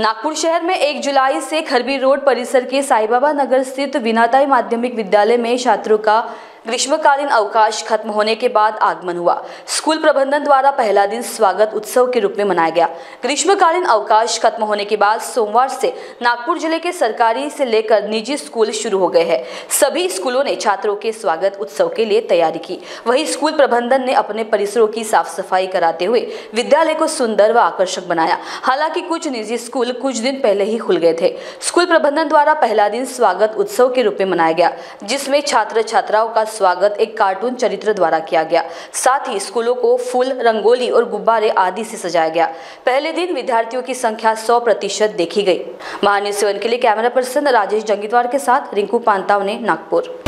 नागपुर शहर में 1 जुलाई से खरबी रोड परिसर के साईबाबा नगर स्थित विनाताई माध्यमिक विद्यालय में छात्रों का ग्रीष्मकालीन अवकाश खत्म होने के बाद आगमन हुआ। स्कूल प्रबंधन द्वारा पहला दिन स्वागत उत्सव के रूप में मनाया गया। ग्रीष्मकालीन अवकाश खत्म होने के बाद सोमवार से नागपुर ज़िले के सरकारी से लेकर निजी स्कूल शुरू हो गए हैं। सभी स्कूलों ने छात्रों के स्वागत उत्सव के लिए तैयारी की। वही स्कूल प्रबंधन ने अपने परिसरों की साफ़ सफ़ाई कराते हुए विद्यालय को सुंदर व आकर्षक बनाया। हालाँकि कुछ निजी स्कूल कुछ दिन पहले ही खुल गए थे। स्कूल प्रबंधन द्वारा पहला दिन स्वागत उत्सव के रूप में मनाया गया, जिसमें छात्र छात्राओं का स्वागत एक कार्टून चरित्र द्वारा किया गया। साथ ही स्कूलों को फूल, रंगोली और गुब्बारे आदि से सजाया गया। पहले दिन विद्यार्थियों की संख्या सौ प्रतिशत देखी गई। महान्यूज सेवन के लिए कैमरा पर्सन राजेश जंगीतवार के साथ रिंकू पांताव ने नागपुर।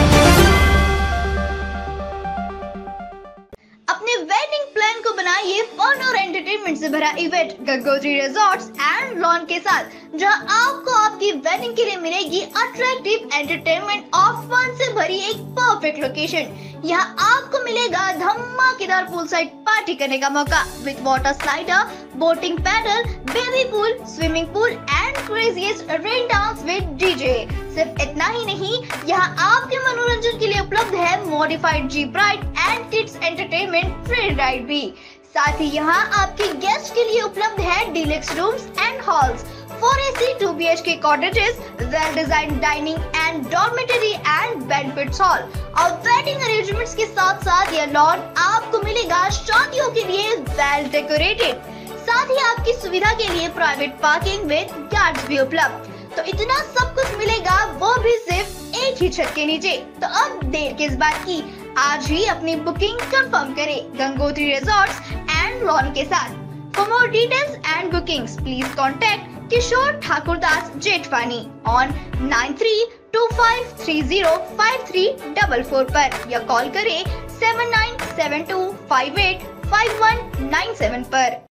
को बनाइए फन और एंटरटेनमेंट से भरा event Gangotri resorts and lawn के साथ, जहाँ आपको आपकी वेडिंग के लिए मिलेगी अट्रैक्टिव एंटरटेनमेंट और फन से भरी एक परफेक्ट लोकेशन यहाँ आपको मिलेगा धमाकेदार पूल साइड पार्टी करने का मौका with water slider boating paddle baby pool swimming pool and craziest rain dance with DJ सिर्फ़ इतना ही नहीं, यहाँ आपके मनोरंजन के लिए उपलब्ध है modified jeep ride and kids entertainment free ride भी। साथ ही यहाँ आपके गेस्ट के लिए उपलब्ध है deluxe rooms and halls 4AC 2BHK cottages, well-designed dining and dormitory and banquet hall. और वेडिंग अरेंजमेंट्स के साथ साथ यह लॉन आपको मिलेगा शादियों के लिए वेल डेकोरेटेड साथ ही आपकी सुविधा के लिए प्राइवेट पार्किंग विद गार्ड्स भी उपलब्ध. तो इतना सब कुछ मिलेगा वो भी सिर्फ़ एक ही छत के नीचे. तो अब देर किस बात की? आज ही अपनी बुकिंग कंफर्म करें. गंगोत्री रिजॉर्ट्स रॉन के साथ। For more details and booking please contact Kishore Thakur Das Jethwani on nine three two five three zero five three double four आरोप या कॉल करें seven nine seven two five eight five one nine seven आरोप